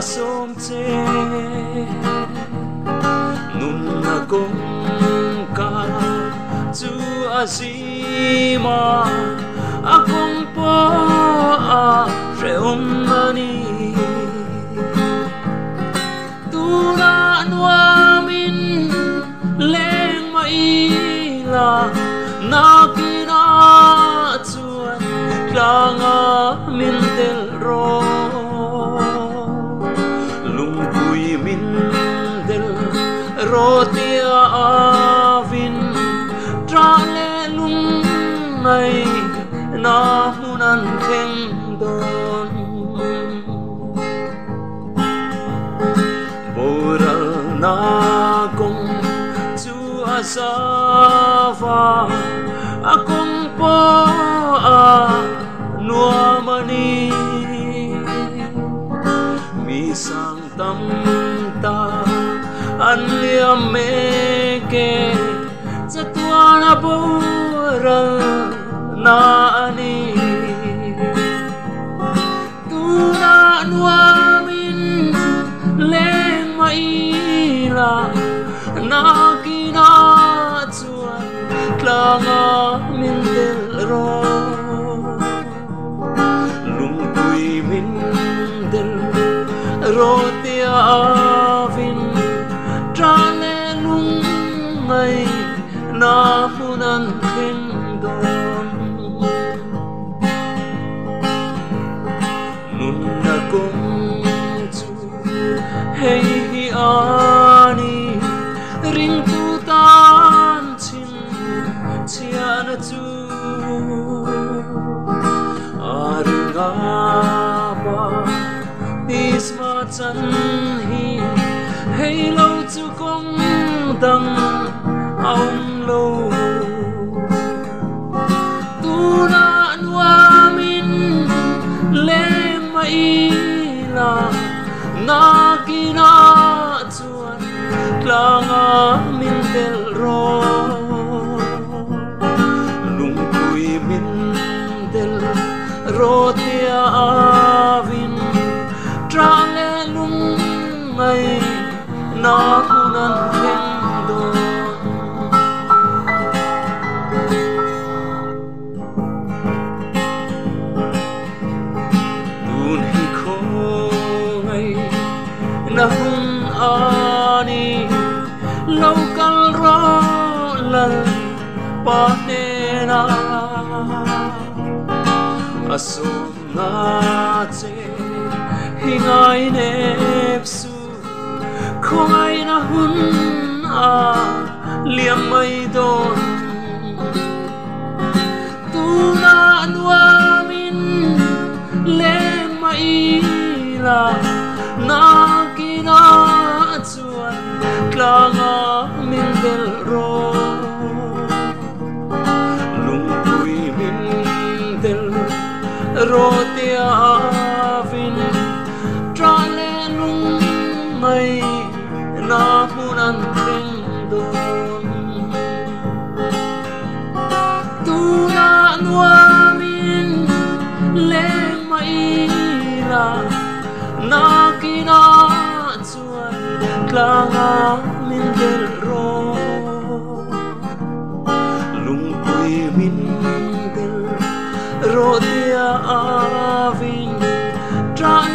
som che nun na kong ka chu azima tia vin, tra le lung mai na hunan theng don boral na cung chu a sa va, a cung po a, nua nuamani mi sang tâm ta an liam me ke chatuana boral na ani. Tuna nuamin le maila na kina chuan tlanga min del ro. Lungpui min del ro tia mai na munan khen don nun na kong chu hei hi ani ring tu tan chin chian chu arunga ba tis ma chan hi hei lo chu kong dang ông lo tu na nuamin le mai la, na kina chuan tlanga min del ro. Lungpui min del ro tia avin tra le lung mai na na hun ani local ro lal pa ne na asum na che hingai nep su khoi na klanga min del ro lungpui min del ro tia avin tra le lung mai na hunan khen don tu na nuamin le mai la na klangar min del ro lungpui min del ro dia avin trang